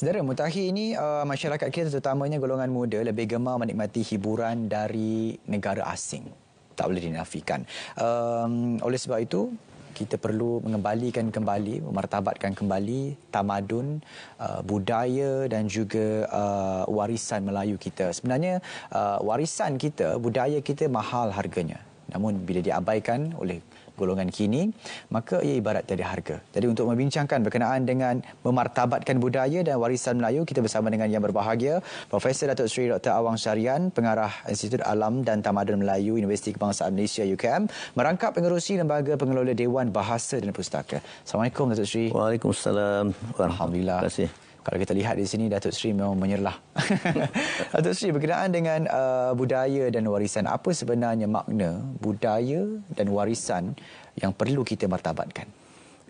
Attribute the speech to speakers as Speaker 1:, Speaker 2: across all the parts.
Speaker 1: Saudara, mutakhir ini uh, masyarakat kita terutamanya golongan muda lebih gemar menikmati hiburan dari negara asing. Tak boleh dinafikan. Um, oleh sebab itu, kita perlu mengembalikan kembali, memartabatkan kembali tamadun, uh, budaya dan juga uh, warisan Melayu kita. Sebenarnya uh, warisan kita, budaya kita mahal harganya. Namun bila diabaikan oleh golongan kini, maka ia ibarat tiada harga. Jadi untuk membincangkan berkenaan dengan memartabatkan budaya dan warisan Melayu, kita bersama dengan yang berbahagia, Profesor Datuk Seri Dr. Awang Syarian, Pengarah Institut Alam dan Tamadun Melayu Universiti Kebangsaan Malaysia UKM, merangkap pengerusi Lembaga Pengelola Dewan Bahasa dan Pustaka. Assalamualaikum Datuk Seri.
Speaker 2: Waalaikumsalam.
Speaker 1: Alhamdulillah. Terima kasih. Kalau kita lihat di sini Datuk Seri memang menyerlah. Datuk Seri berkenaan dengan uh, budaya dan warisan, apa sebenarnya makna budaya dan warisan yang perlu kita martabatkan?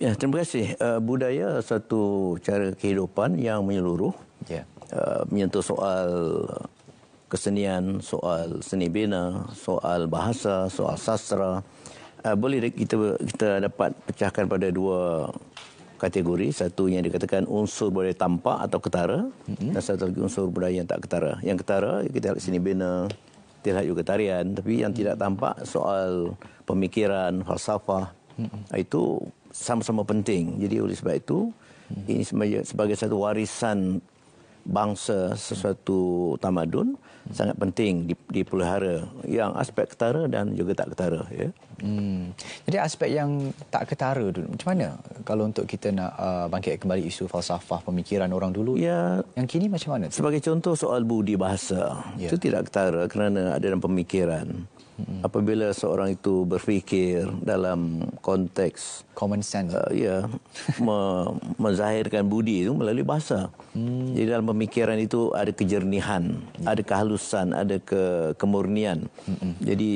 Speaker 2: Ya, terima kasih. Uh, budaya satu cara kehidupan yang menyeluruh. Ya. Uh, menyentuh soal kesenian, soal seni bina, soal bahasa, soal sastra. Uh, boleh kita kita dapat pecahkan pada dua kategori satu yang dikatakan unsur budaya tampak atau ketara mm-hmm. dan satu lagi unsur budaya yang tak ketara yang ketara kita lihat sini bina tidak juga tarian tapi yang tidak tampak soal pemikiran falsafah mm-hmm. itu sama-sama penting jadi oleh sebab itu mm-hmm. ini sebagai, sebagai satu warisan bangsa sesuatu tamadun hmm. sangat penting dipelihara yang aspek ketara dan juga tak ketara ya. Hmm.
Speaker 1: Jadi aspek yang tak ketara dulu macam mana kalau untuk kita nak uh, bangkit kembali isu falsafah pemikiran orang dulu ya yang kini macam mana?
Speaker 2: Sebagai contoh soal budi bahasa ya. itu tidak ketara kerana ada dalam pemikiran hmm. apabila seorang itu berfikir dalam konteks
Speaker 1: common sense uh,
Speaker 2: ya me- menzahirkan budi itu melalui bahasa hmm. jadi dalam pemikiran itu ada kejernihan hmm. ada kehalusan ada ke kemurnian hmm. jadi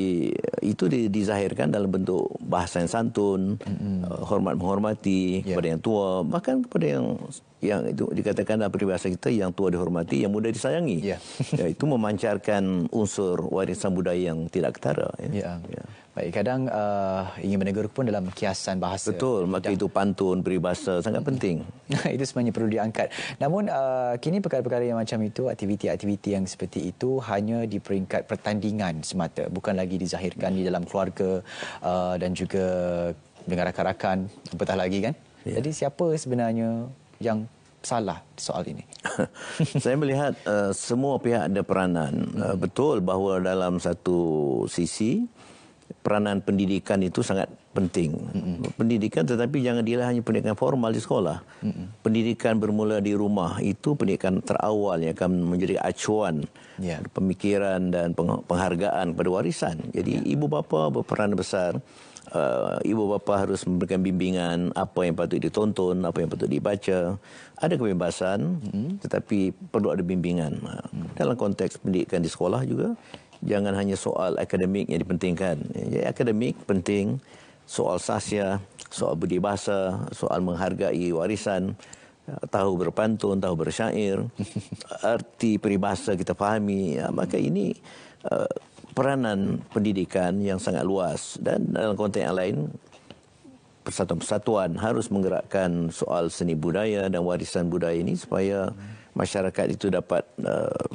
Speaker 2: itu di- dizahirkan dalam bentuk bahasa yang santun hmm. uh, hormat menghormati yeah. kepada yang tua bahkan kepada yang yang itu dikatakan dalam peribahasa kita yang tua dihormati yang muda disayangi yeah. ya, itu memancarkan unsur warisan budaya yang tidak ketara ya. Yeah.
Speaker 1: Yeah. Baik, kadang uh, ingin menegur pun dalam kiasan bahasa.
Speaker 2: Betul, maka itu pantun, peribahasa sangat penting.
Speaker 1: itu sebenarnya perlu diangkat. Namun uh, kini perkara-perkara yang macam itu, aktiviti-aktiviti yang seperti itu hanya di peringkat pertandingan semata, bukan lagi dizahirkan di dalam keluarga uh, dan juga dengan rakan-rakan, apatah lagi kan? Ya. Jadi siapa sebenarnya yang salah soal ini?
Speaker 2: Saya melihat uh, semua pihak ada peranan. Hmm. Uh, betul bahawa dalam satu sisi peranan pendidikan itu sangat penting. Mm-hmm. Pendidikan tetapi jangan dia hanya pendidikan formal di sekolah. Mm-hmm. Pendidikan bermula di rumah itu pendidikan terawal yang akan menjadi acuan yeah. pemikiran dan penghargaan kepada warisan. Jadi yeah. ibu bapa berperan besar. Uh, ibu bapa harus memberikan bimbingan apa yang patut ditonton, apa yang patut dibaca. Ada kebebasan mm-hmm. tetapi perlu ada bimbingan. Mm-hmm. Dalam konteks pendidikan di sekolah juga jangan hanya soal akademik yang dipentingkan. Ya, akademik penting, soal sasya, soal budi bahasa, soal menghargai warisan, tahu berpantun, tahu bersyair, arti peribahasa kita fahami. Ya, maka ini uh, peranan pendidikan yang sangat luas dan dalam konteks yang lain persatuan-persatuan harus menggerakkan soal seni budaya dan warisan budaya ini supaya masyarakat itu dapat uh,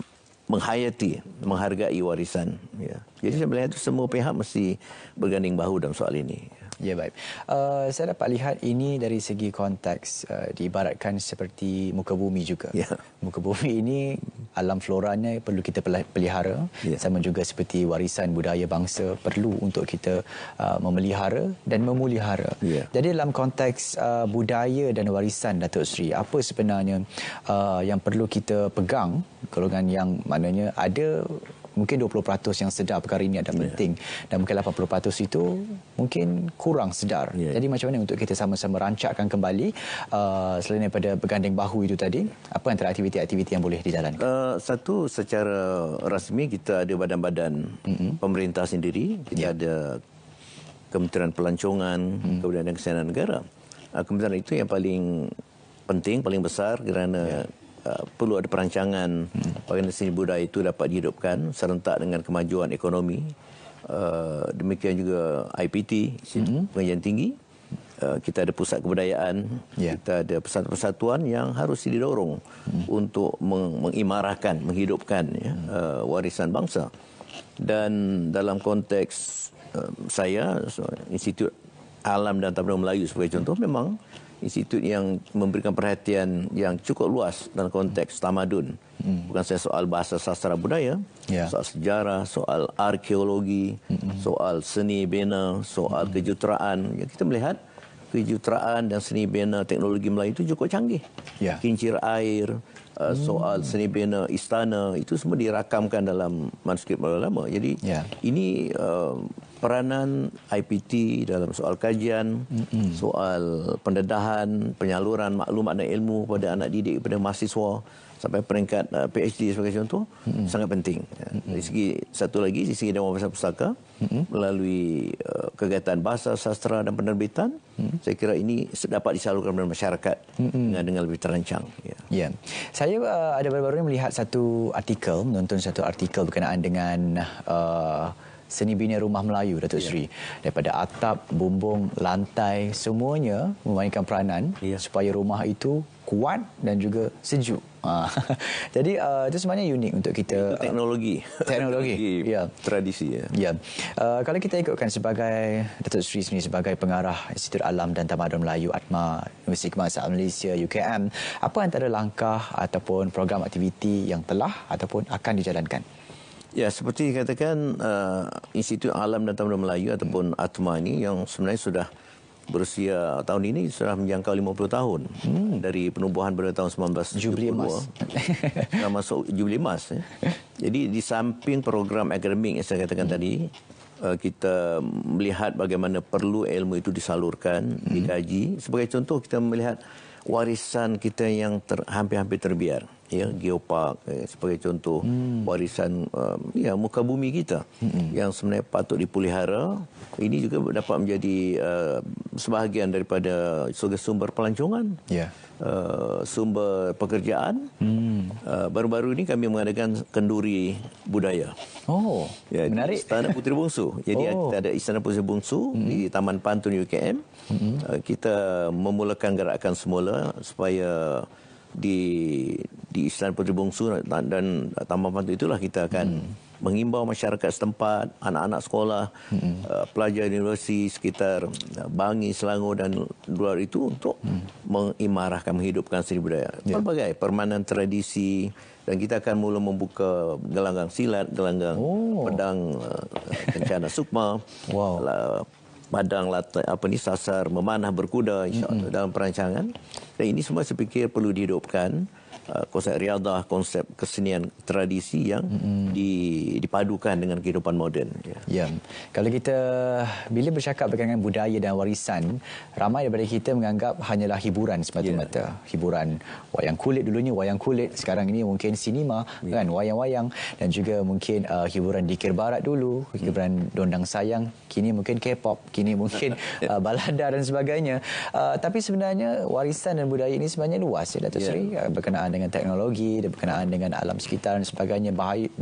Speaker 2: menghayati, menghargai warisan. Ya. Jadi saya melihat semua pihak mesti berganding bahu dalam soal ini.
Speaker 1: Ya baik. Uh, saya dapat lihat ini dari segi konteks uh, diibaratkan seperti muka bumi juga. Ya. Muka bumi ini alam floranya perlu kita pelihara ya. sama juga seperti warisan budaya bangsa perlu untuk kita uh, memelihara dan memulihara. Ya. Jadi dalam konteks uh, budaya dan warisan Datuk Seri, apa sebenarnya uh, yang perlu kita pegang golongan yang maknanya ada mungkin 20% yang sedar perkara ini ada ya. penting yeah. dan mungkin 80% itu mungkin kurang sedar. Yeah. Jadi macam mana untuk kita sama-sama rancakkan kembali uh, selain daripada berganding bahu itu tadi, apa antara aktiviti-aktiviti yang boleh dijalankan? Uh,
Speaker 2: satu secara rasmi kita ada badan-badan mm-hmm. pemerintah sendiri, kita yeah. ada Kementerian Pelancongan, mm-hmm. Kemudian Kesihatan Negara. Uh, kementerian itu yang paling penting, paling besar kerana yeah Uh, perlu ada perancangan hmm. organisasi budaya itu dapat dihidupkan serentak dengan kemajuan ekonomi. Uh, demikian juga IPT, hmm. pengajian tinggi. uh, kita ada pusat kebudayaan, yeah. kita ada persatuan-persatuan yang harus didorong hmm. untuk meng- mengimarahkan, menghidupkan ya, hmm. uh, warisan bangsa. Dan dalam konteks uh, saya, so, Institut Alam dan Tamadun Melayu sebagai contoh, memang institut yang memberikan perhatian yang cukup luas dalam konteks tamadun. Hmm. Bukan saya soal bahasa sastra budaya, yeah. soal sejarah, soal arkeologi, hmm. soal seni bina, soal hmm. kejuruteraan. Ya, kita melihat kejuruteraan dan seni bina teknologi Melayu itu cukup canggih. Yeah. Kincir air, uh, soal seni bina istana itu semua dirakamkan dalam manuskrip lama. Jadi yeah. ini uh, peranan IPT dalam soal kajian, soal pendedahan, penyaluran maklumat dan ilmu kepada anak didik kepada mahasiswa sampai peringkat uh, PhD sebagai contoh mm-hmm. sangat penting. Mm-hmm. Dari segi satu lagi dari segi Dewan Bahasa Pustaka mm-hmm. melalui uh, kegiatan bahasa sastra dan penerbitan mm-hmm. saya kira ini dapat disalurkan kepada masyarakat mm-hmm. dengan dengan lebih terancang.
Speaker 1: Ya. Yeah. Saya uh, ada baru-baru ini melihat satu artikel menonton satu artikel berkenaan dengan uh, seni bina rumah Melayu Datuk Seri yeah. daripada atap, bumbung, lantai semuanya memainkan peranan yeah. supaya rumah itu kuat dan juga sejuk. Ha. Jadi uh, itu sebenarnya unik untuk kita
Speaker 2: itu teknologi.
Speaker 1: Teknologi.
Speaker 2: ya. Tradisi ya.
Speaker 1: Ya. Uh, kalau kita ikutkan sebagai Datuk Seri sini sebagai pengarah Institut Alam dan Tamadun Melayu ATMA Universiti Kebangsaan Malaysia UKM, apa antara langkah ataupun program aktiviti yang telah ataupun akan dijalankan?
Speaker 2: Ya, seperti dikatakan uh, Institut Alam dan Tamadun Melayu ataupun hmm. ATMA ini yang sebenarnya sudah berusia tahun ini sudah menjangkau 50 tahun hmm. dari penubuhan pada tahun 1972.
Speaker 1: Jubli emas.
Speaker 2: Sudah masuk Jubli emas. Ya. Jadi di samping program akademik yang saya katakan hmm. tadi, uh, kita melihat bagaimana perlu ilmu itu disalurkan, hmm. dikaji. Sebagai contoh kita melihat warisan kita yang ter, hampir-hampir terbiar ya geopark eh, sebagai contoh hmm. warisan uh, ya muka bumi kita hmm. yang sebenarnya patut dipelihara ini juga dapat menjadi uh, sebahagian daripada sumber pelancongan yeah. uh, sumber pekerjaan hmm. uh, baru-baru ini kami mengadakan kenduri budaya
Speaker 1: oh ya, menarik
Speaker 2: istana putri bungsu jadi oh. kita ada istana putri bungsu hmm. di taman pantun UKM hmm. uh, kita memulakan gerakan semula supaya di di Istana Puteri Bungsu dan, dan Taman Pantai itulah kita akan hmm. mengimbau masyarakat setempat, anak-anak sekolah, hmm. uh, pelajar universiti sekitar uh, Bangi, Selangor dan luar itu untuk hmm. mengimarahkan, menghidupkan seni budaya. Yeah. Pelbagai permainan tradisi dan kita akan mula membuka gelanggang silat, gelanggang oh. pedang uh, kencana sukma. Wow padang latar, apa ni sasar memanah berkuda insyaallah mm-hmm. dalam perancangan dan ini semua saya fikir perlu dihidupkan Uh, konsep riadah, konsep kesenian tradisi yang mm-hmm. di, dipadukan dengan kehidupan moden.
Speaker 1: Ya. ya. Kalau kita bila bercakap berkaitan budaya dan warisan, ramai daripada kita menganggap hanyalah hiburan semata-mata. Yeah. Hiburan wayang kulit dulunya wayang kulit, sekarang ini mungkin sinema yeah. kan wayang-wayang dan juga mungkin uh, hiburan dikir barat dulu, hiburan mm. dondang sayang, kini mungkin K-pop, kini mungkin uh, balada dan sebagainya. Uh, tapi sebenarnya warisan dan budaya ini sebenarnya luas ya Datuk yeah. Seri uh, berkenaan dengan teknologi dan berkenaan dengan alam sekitar dan sebagainya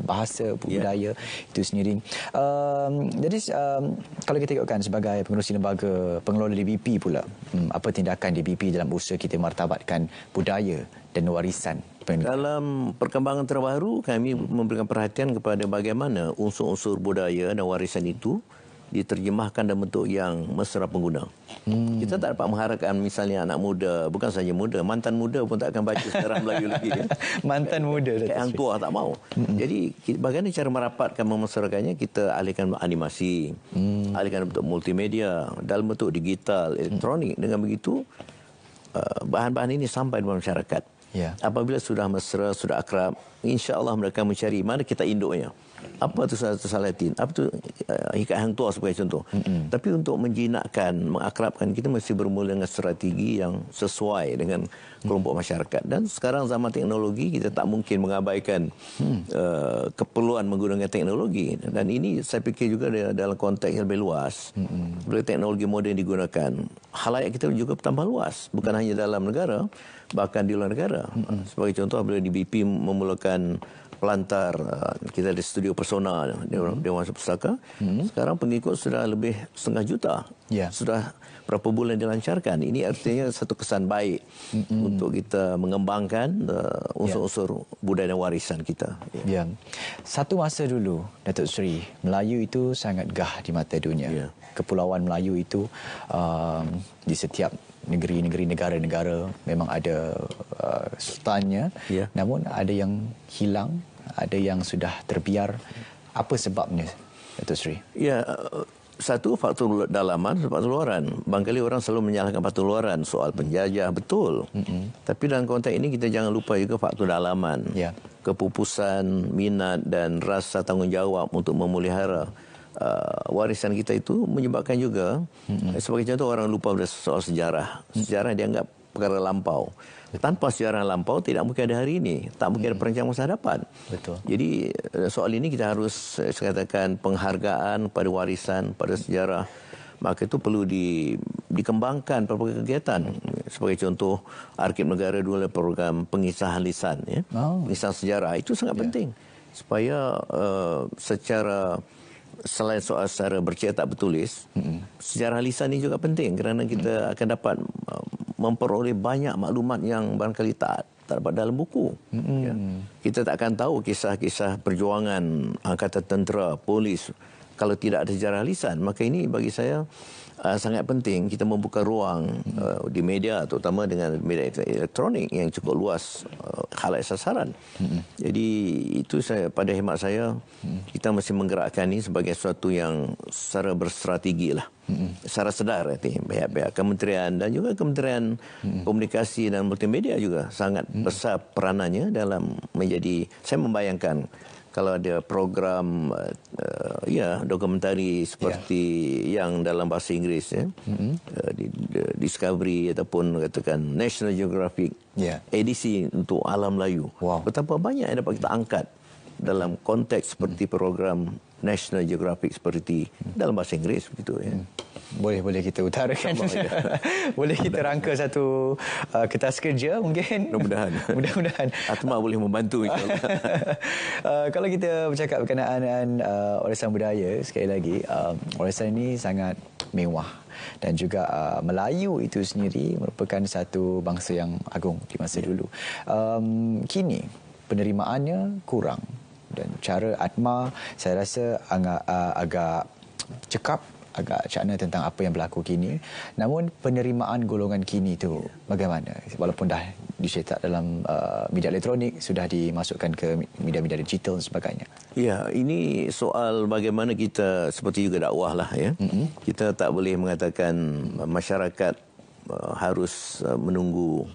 Speaker 1: bahasa ya. budaya yeah. itu sendiri um, jadi um, kalau kita tengokkan sebagai pengurusi lembaga pengelola DBP pula um, apa tindakan DBP dalam usaha kita martabatkan budaya dan warisan
Speaker 2: dalam perkembangan terbaru kami memberikan perhatian kepada bagaimana unsur-unsur budaya dan warisan itu diterjemahkan dalam bentuk yang mesra pengguna. Hmm. Kita tak dapat mengharapkan misalnya anak muda, bukan saja muda, mantan muda pun tak akan baca sejarah Melayu lagi. Ya.
Speaker 1: mantan muda.
Speaker 2: Kayak hang tua tak mau. Hmm. Jadi bagaimana cara merapatkan memesrakannya? Kita alihkan animasi, hmm. alihkan bentuk multimedia, dalam bentuk digital, elektronik. Hmm. Dengan begitu, uh, bahan-bahan ini sampai di masyarakat. Yeah. Apabila sudah mesra, sudah akrab, insya Allah mereka mencari mana kita induknya apa tu salatin apa tu uh, hikayat hang tua sebagai contoh mm-hmm. tapi untuk menjinakkan mengakrabkan kita mesti bermula dengan strategi yang sesuai dengan kelompok masyarakat dan sekarang zaman teknologi kita tak mungkin mengabaikan mm. uh, keperluan menggunakan teknologi dan ini saya fikir juga dalam konteks yang lebih luas mm-hmm. bila teknologi moden digunakan halayak kita juga bertambah luas bukan mm-hmm. hanya dalam negara bahkan di luar negara mm-hmm. sebagai contoh bila di BP memulakan pelantar uh, kita ada studio persona Dewan Pustaka hmm. sekarang pengikut sudah lebih setengah juta
Speaker 1: Ya.
Speaker 2: sudah berapa bulan dilancarkan ini artinya satu kesan baik hmm. untuk kita mengembangkan uh, unsur-unsur budaya dan warisan kita
Speaker 1: Ya. Satu masa dulu Datuk Seri Melayu itu sangat gah di mata dunia.
Speaker 2: Ya.
Speaker 1: Kepulauan Melayu itu um, di setiap negeri-negeri negara-negara memang ada uh, sultannya.
Speaker 2: Ya.
Speaker 1: Namun ada yang hilang, ada yang sudah terbiar. Apa sebabnya Datuk Seri?
Speaker 2: Ya, uh, satu faktor dalaman, faktor luaran. Bangkali orang selalu menyalahkan faktor luaran soal penjajah, betul. Mm-hmm. Tapi dalam konteks ini kita jangan lupa juga faktor dalaman.
Speaker 1: Ya.
Speaker 2: Kepupusan, minat dan rasa tanggungjawab untuk memelihara uh, warisan kita itu menyebabkan juga mm-hmm. sebagai contoh orang lupa soal sejarah. Sejarah dianggap perkara lampau. Tanpa sejarah lampau tidak mungkin ada hari ini, tak mungkin ada perencanaan masa depan.
Speaker 1: Betul.
Speaker 2: Jadi eh, soal ini kita harus eh, saya katakan penghargaan pada warisan, pada sejarah. Maka itu perlu di, dikembangkan berbagai kegiatan. Sebagai contoh, Arkib Negara dulu ada program pengisahan lisan. Ya.
Speaker 1: Oh.
Speaker 2: Pengisahan sejarah. Itu sangat penting. Supaya uh, secara selain soal secara bercetak bertulis, mm-hmm. sejarah lisan ini juga penting kerana kita mm-hmm. akan dapat memperoleh banyak maklumat yang barangkali tak tak dapat dalam buku. Mm-hmm. Ya. Kita tak akan tahu kisah-kisah perjuangan angkatan tentera, polis kalau tidak ada sejarah lisan. Maka ini bagi saya uh, sangat penting kita membuka ruang uh, di media terutama dengan media elektronik yang cukup luas uh, halayak sasaran. Mm-hmm. Jadi itu saya pada hemat saya mm-hmm. kita mesti menggerakkan ini sebagai sesuatu yang secara berstrategi lah. Mm-hmm. Secara sedar arti pihak-pihak kementerian dan juga kementerian mm-hmm. komunikasi dan multimedia juga sangat mm-hmm. besar peranannya dalam menjadi saya membayangkan kalau ada program uh, ya dokumentari seperti yeah. yang dalam bahasa Inggeris ya mm-hmm. uh, di, di, Discovery ataupun katakan National Geographic
Speaker 1: yeah.
Speaker 2: edisi untuk alam Melayu
Speaker 1: wow.
Speaker 2: betapa banyak yang dapat kita angkat dalam konteks seperti program National Geographic seperti dalam bahasa Inggeris begitu ya.
Speaker 1: Boleh boleh kita utarakan. boleh kita rangka satu uh, kertas kerja mungkin.
Speaker 2: Mudah-mudahan.
Speaker 1: Mudah-mudahan.
Speaker 2: Atma boleh membantu insyaallah.
Speaker 1: uh, kalau kita bercakap berkenaan dengan uh, warisan budaya sekali lagi uh, warisan ini sangat mewah dan juga uh, Melayu itu sendiri merupakan satu bangsa yang agung di masa yeah. dulu. Um, kini penerimaannya kurang dan cara Atma saya rasa agak, uh, agak cekap agak cakna tentang apa yang berlaku kini namun penerimaan golongan kini itu bagaimana walaupun dah dicetak dalam uh, media elektronik sudah dimasukkan ke media-media digital dan sebagainya
Speaker 2: ya ini soal bagaimana kita seperti juga dakwah lah ya mm-hmm. kita tak boleh mengatakan masyarakat uh, harus uh, menunggu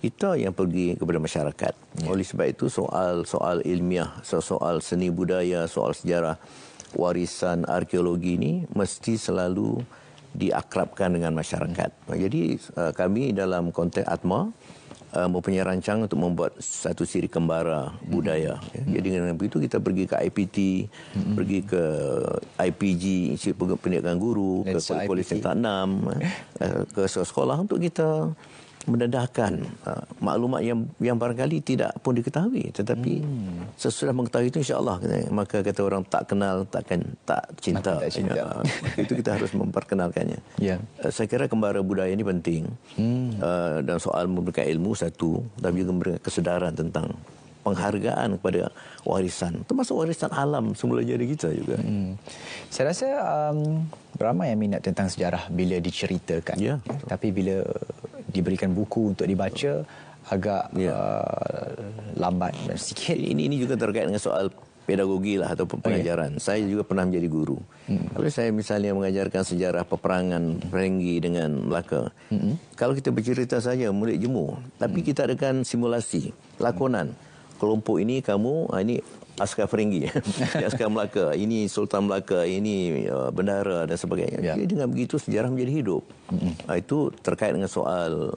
Speaker 2: kita yang pergi kepada masyarakat. Ya. Oleh sebab itu soal soal ilmiah, soal seni budaya, soal sejarah, warisan arkeologi ini mesti selalu diakrabkan dengan masyarakat. Hmm. Jadi uh, kami dalam konteks Atma uh, mempunyai rancang untuk membuat satu siri kembara hmm. budaya. Ya. Jadi dengan begitu kita pergi ke IPT, hmm. pergi ke IPG, Institut Pendidikan Guru, ke Politeknik 6, uh, ke sekolah untuk kita mendedahkan uh, maklumat yang yang barangkali tidak pun diketahui tetapi hmm. sesudah mengetahui itu insyaallah maka kata orang tak kenal takkan tak cinta,
Speaker 1: tak cinta.
Speaker 2: Uh, itu kita harus memperkenalkannya
Speaker 1: yeah.
Speaker 2: uh, saya kira kembara budaya ini penting hmm. uh, dan soal memberikan ilmu satu dan juga memberikan kesedaran tentang penghargaan kepada warisan termasuk warisan alam semula jadi kita juga hmm.
Speaker 1: saya rasa um, ramai yang minat tentang sejarah bila diceritakan
Speaker 2: ya,
Speaker 1: tapi bila diberikan buku untuk dibaca agak ya. uh, lambat dan sikit.
Speaker 2: Ini ini juga terkait dengan soal pedagogi lah atau pengajaran. Okay. Saya juga pernah menjadi guru. Hmm. Kalau saya misalnya mengajarkan sejarah peperangan Perenggi dengan Melaka. Hmm. Kalau kita bercerita saja murid jemu, tapi hmm. kita adakan simulasi, lakonan. Kelompok ini kamu, ah, ini askar Feringgi, askar Melaka, ini Sultan Melaka, ini uh, bendara dan sebagainya. Ya. Jadi dengan begitu sejarah menjadi hidup. Mm-hmm. Uh, itu terkait dengan soal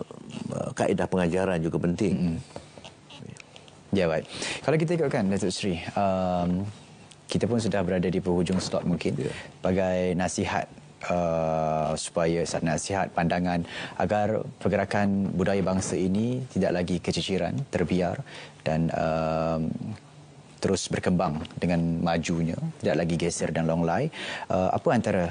Speaker 2: uh, kaedah pengajaran juga penting. Mm-hmm.
Speaker 1: Ya baik. Kalau kita ikutkan Datuk Sri, um, kita pun sudah berada di penghujung slot mungkin. Ya. Bagai nasihat uh, supaya satu nasihat pandangan agar pergerakan budaya bangsa ini tidak lagi keciciran, terbiar dan uh, terus berkembang dengan majunya, tidak lagi geser dan longlai. Uh, apa antara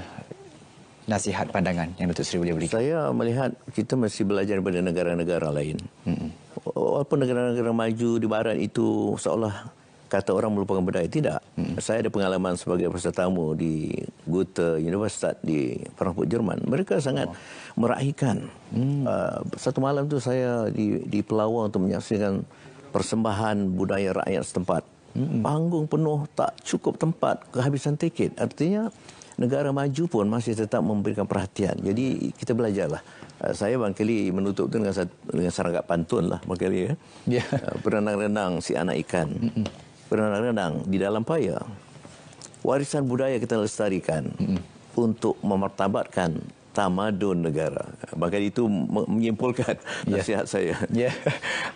Speaker 1: nasihat pandangan yang Datuk Seri boleh berikan?
Speaker 2: Saya melihat kita mesti belajar daripada negara-negara lain. Hmm. Walaupun negara-negara maju di barat itu seolah kata orang melupakan budaya. Tidak. Hmm. Saya ada pengalaman sebagai peserta tamu di Goethe Universitas di Frankfurt, Jerman. Mereka sangat oh. meraihkan. Hmm. Uh, satu malam tu saya di, di Pelawang untuk menyaksikan persembahan budaya rakyat setempat. Hmm. Panggung penuh tak cukup tempat kehabisan tiket. Artinya negara maju pun masih tetap memberikan perhatian. Jadi kita belajarlah. Uh, saya bangkali menutup tu dengan, dengan serangkap pantun lah bangkali ya. Yeah. Uh, berenang-renang si anak ikan. Mm-mm berenang-renang di dalam paya. Warisan budaya kita lestarikan hmm. untuk memartabatkan tamadun negara. Bahkan itu menyimpulkan ya. nasihat saya.
Speaker 1: Ya.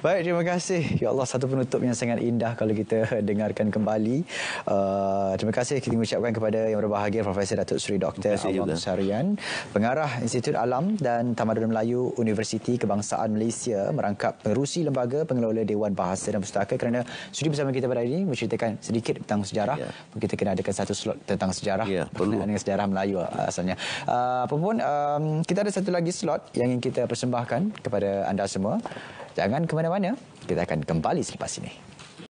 Speaker 1: Baik, terima kasih. Ya Allah, satu penutup yang sangat indah kalau kita dengarkan kembali. Uh, terima kasih kita mengucapkan kepada yang berbahagia Profesor Datuk Seri Dr. Awam Sarian, Pengarah Institut Alam dan Tamadun Melayu Universiti Kebangsaan Malaysia merangkap pengerusi lembaga pengelola Dewan Bahasa dan Pustaka kerana sudi bersama kita pada hari ini menceritakan sedikit tentang sejarah. Ya. Kita kena adakan satu slot tentang sejarah. Ya, perlu. Dengan sejarah Melayu asalnya. Uh, apapun, um, kita ada satu lagi slot yang ingin kita persembahkan kepada anda semua. Jangan ke mana-mana. Kita akan kembali selepas ini.